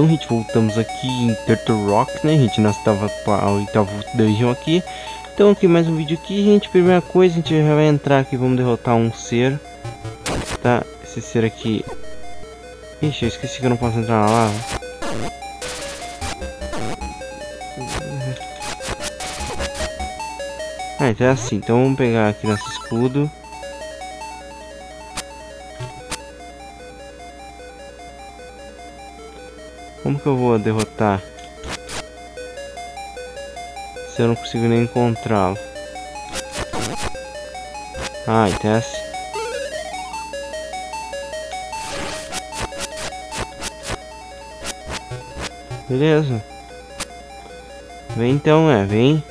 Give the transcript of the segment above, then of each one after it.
então, gente, voltamos aqui em Turtle Rock, né, gente? Nós tava para o oitavo dungeon aqui. Então, aqui mais um vídeo aqui, gente. Primeira coisa, a gente já vai entrar aqui, vamos derrotar um ser. Tá, esse ser aqui... Ixi, eu esqueci que eu não posso entrar na lava. Ah, então é assim. Então vamos pegar aqui nosso escudo. Como que eu vou derrotar? Se eu não consigo nem encontrá-lo. Ah, assim. Beleza. Vem então, é, vem.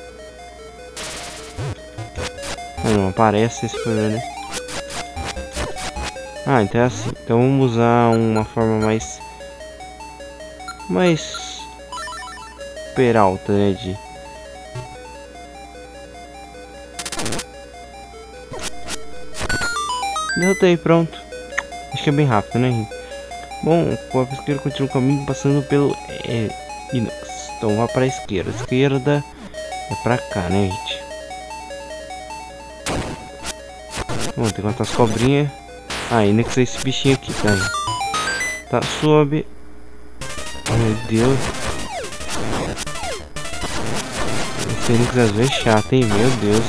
Ah, não aparece esse problema, né? Ah, então é assim. Então vamos usar uma forma mais mais peralta, né, de Derrotei, pronto. Acho que é bem rápido, né? Bom, o pesqueiro continua o caminho passando pelo é. Então vá para a esquerda. A esquerda é para cá, né, gente? Vamos ter quantas cobrinhas. Ah, Inox é esse bichinho aqui, tá? Tá, sobe. Meu Deus. Esse Fênix vezes é chato, hein? Meu Deus.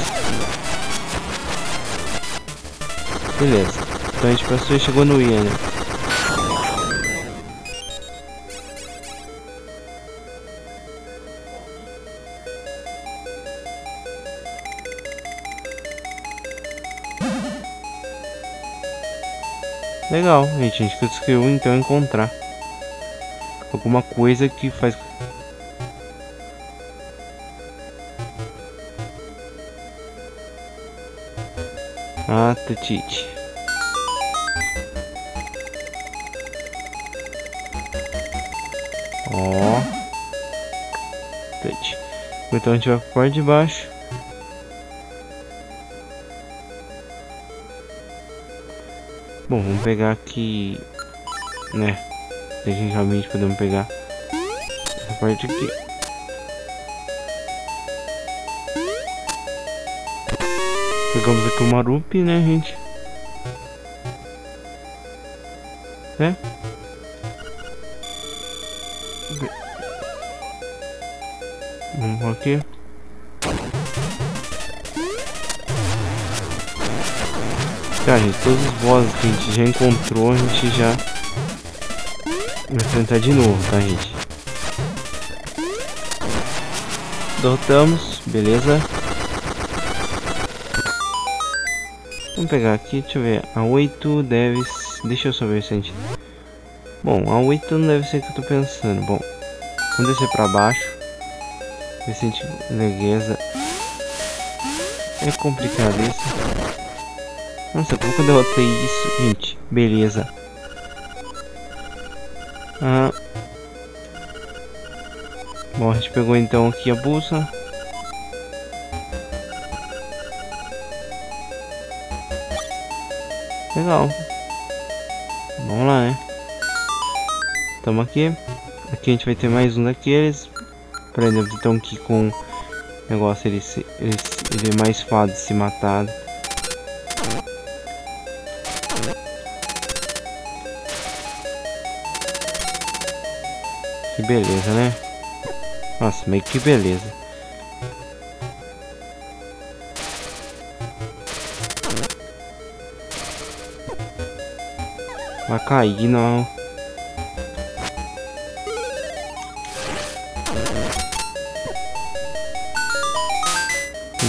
Beleza. Então a gente passou e chegou no Ian, né? Legal, gente, a gente conseguiu então encontrar alguma coisa que faz Ah, Tutite. Ó. Tute. Então a gente vai para parte de baixo. Bom, vamos pegar aqui, né? Tecnicamente podemos pegar essa parte aqui. Pegamos aqui o Marupi, né, gente? É? Vamos aqui. Tá, gente, todos os bosses que a gente já encontrou, a gente já Vou tentar de novo, tá, gente? Derrotamos, beleza. Vamos pegar aqui, deixa eu ver. A 8 deve... Deixa eu só ver se a gente... Bom, a 8 não deve ser o que eu tô pensando. Bom, vamos descer pra baixo. Ver se a gente... Legueza. É complicado isso. Nossa, como que eu derrotei isso, gente? Beleza. Ah. Bom, a gente pegou então aqui a bolsa. Legal. Vamos lá, né? Estamos aqui. Aqui a gente vai ter mais um daqueles. Por então aqui com negócio ele, ele, ele é mais fácil de se matar. Que beleza, né? Nossa, meio que beleza. Vai cair não.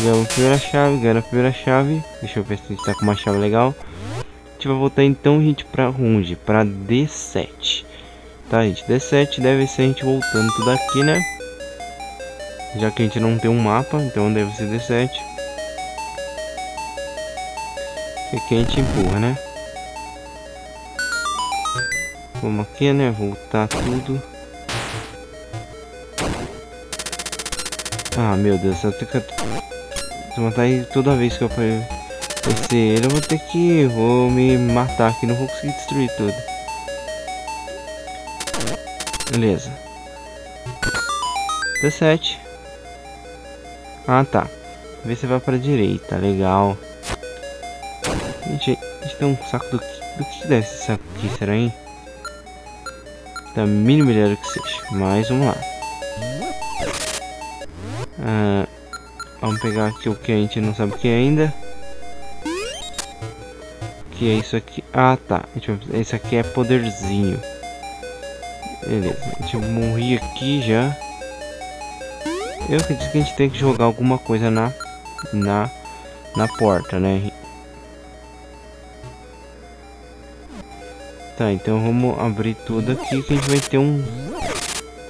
Ganhamos a primeira chave, ganhando a primeira chave. Deixa eu ver se a gente tá com uma chave legal. A gente vai voltar então, gente, pra onde? Pra D7. Tá, gente, D7 deve ser a gente voltando tudo aqui, né? Já que a gente não tem um mapa, então deve ser D7. Aqui a gente empurra, né? Vamos aqui, né? Voltar tudo. Ah, meu Deus, eu tenho que... Se matar aí toda vez que eu aparecer ele, eu vou ter que... Vou me matar aqui, não vou conseguir destruir tudo. Beleza. 17. Ah, tá. Vê se vai pra direita. Legal. Gente, a gente tem um saco do que, do que deve esse saco aqui, será, hein? Da mínima ideia que seja. Mas vamos lá. Ah, vamos pegar aqui o que a gente não sabe o que é ainda. Que é isso aqui. Ah, tá. Esse aqui é poderzinho. Beleza. A gente morri aqui já. Eu acredito que a gente tem que jogar alguma coisa na na na porta, né? Tá, então vamos abrir tudo aqui que a gente vai ter um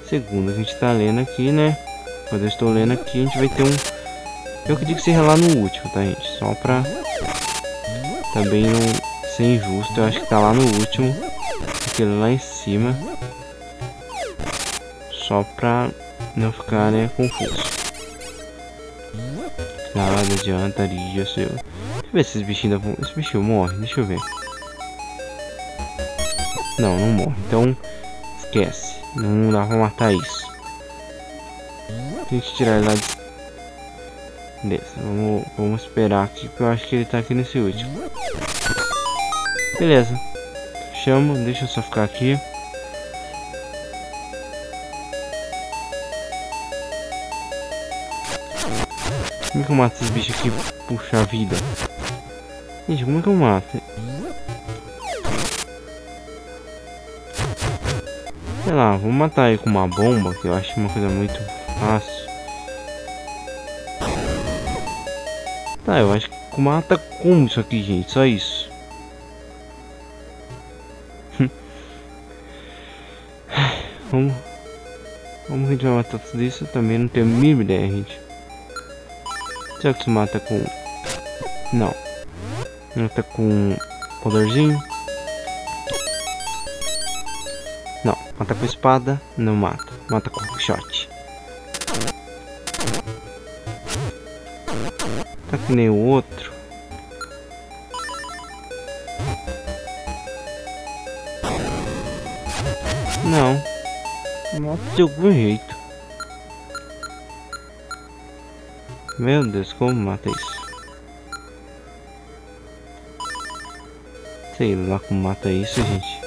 segundo. A gente tá lendo aqui, né? Quando eu estou lendo aqui, a gente vai ter um eu acredito que seja lá no último, tá, gente? Só pra também não ser injusto, eu acho que tá lá no último, aquele lá em cima. Só pra não ficar, né, confuso. Nada adiantaria seu. Deixa eu ver se esses bichinhos vão... Esse bichinho morre, deixa eu ver. Não, não morre. Então, esquece. Não dá pra matar isso. Tem que tirar ele lá de... Beleza, vamos, vamos esperar aqui, porque eu acho que ele tá aqui nesse último. Beleza. Chamo, deixa eu só ficar aqui. Como é que eu mato esses bichos aqui? Puxa vida. Gente, como é que eu mato? Sei lá, vou matar ele com uma bomba, que eu acho uma coisa muito fácil. Tá, eu acho que mata como isso aqui, gente? Só isso. vamos... Como a gente vai matar tudo isso? Eu também não tenho a mínima ideia, gente. Será que mata com... Não. Mata com poderzinho? Não. Mata com espada? Não mata. Mata com shot. Tá que nem o outro. Não. Mata de algum jeito. Meu Deus, como mata isso? Sei lá como mata isso, gente.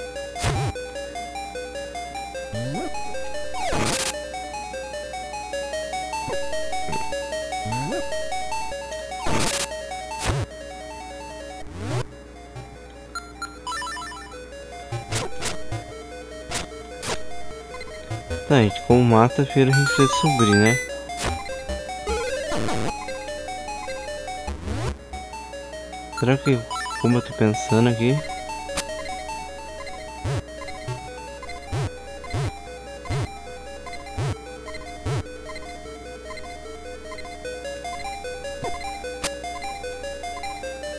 Tá, gente, como mata, feira a gente precisa subir, né? Será que como eu tô pensando aqui?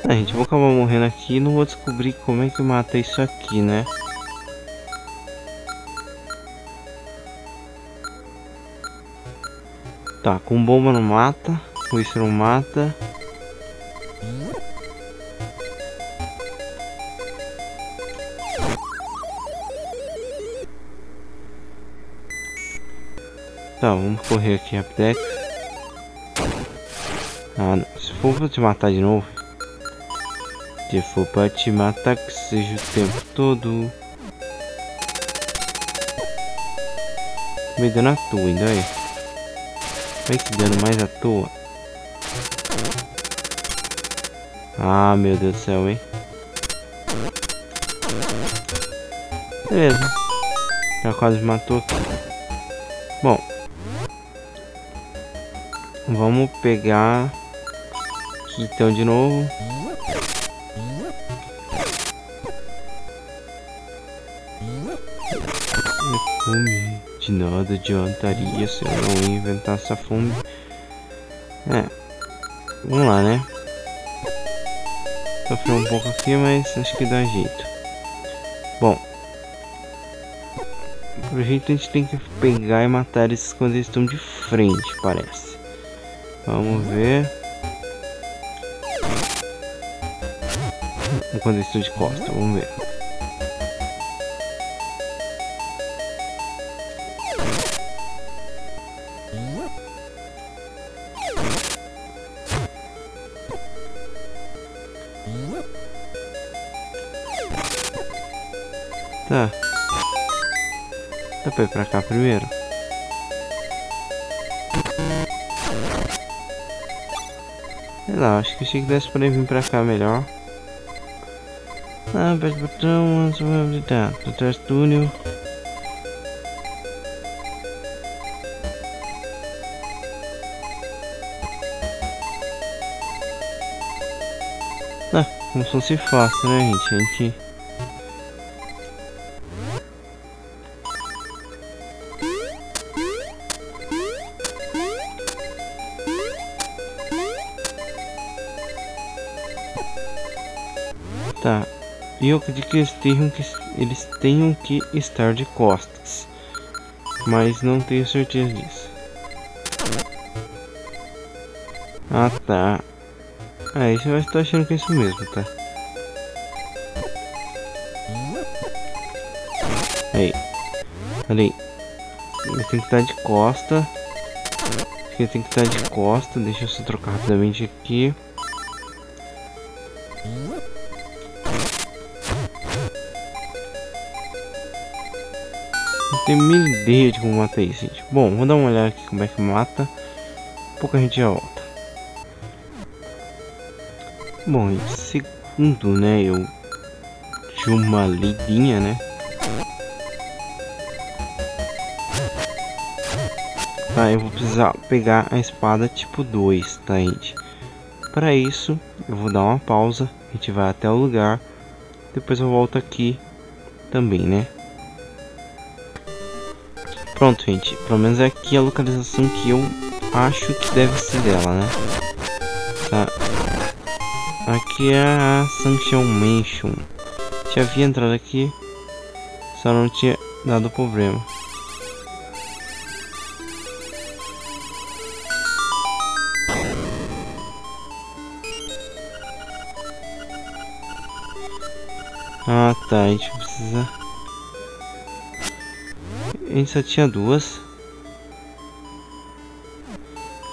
A gente, vou acabar morrendo aqui e não vou descobrir como é que mata isso aqui, né? Tá, com bomba não mata, com isso não mata. Tá, vamos correr aqui rapidez. Ah, não. se for pra te matar de novo. Se for pra te matar, que seja o tempo todo. Me dando à toa ainda aí. Vai que dando mais à toa. Ah, meu Deus do céu, hein. Beleza. Já quase matou aqui. Vamos pegar então de novo. De nada adiantaria se eu não inventar essa fome. É, vamos lá, né? Sofreu um pouco aqui, mas acho que dá jeito. Bom, pro jeito a gente tem que pegar e matar esses quando eles estão de frente, parece. Vamos ver. Quando estou de costa, vamos ver. Tá. Dá pra ir pra cá primeiro? Lá, acho que achei que desse pra ele vir pra cá melhor. Ah, aperte o botão, habilitar. Atrás do túnel. Ah, como se fosse fácil, né, gente? A gente... e eu acredito que eles tenham que, eles tenham que estar de costas. Mas não tenho certeza disso. Ah tá. Ah, isso eu estou achando que é isso mesmo, tá? Aí. Ali. Ele tem que estar de costa. Ele tem que estar de costa. Deixa eu só trocar rapidamente aqui. Não tenho mil ideia de como matar isso, gente. Bom, vou dar uma olhada aqui como é que mata. Pouco a gente já volta. Bom, em segundo, né, eu de uma lidinha, né? Tá, eu vou precisar pegar a espada tipo 2, tá, gente? Para isso, eu vou dar uma pausa, a gente vai até o lugar, depois eu volto aqui também, né? Pronto, gente, pelo menos é aqui a localização que eu acho que deve ser dela, né? Tá. Aqui é a Sanction Mansion. Já havia entrado aqui, só não tinha dado problema. Ah tá, a gente precisa... A gente só tinha duas.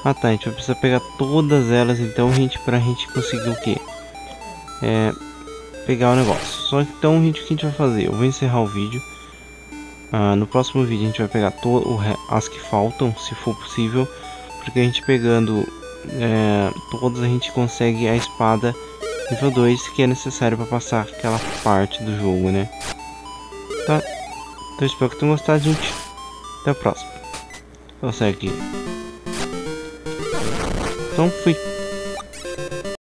Ah tá, a gente vai precisar pegar todas elas então gente pra gente conseguir o que? É pegar o negócio. Só que então gente, o que a gente vai fazer? Eu vou encerrar o vídeo. Ah, no próximo vídeo a gente vai pegar todo as que faltam, se for possível, porque a gente pegando é, todas a gente consegue a espada nível 2 que é necessário para passar aquela parte do jogo, né? Tá? Então espero que tenham gostado, gente. Até a próxima. Eu saio aqui. Então fui.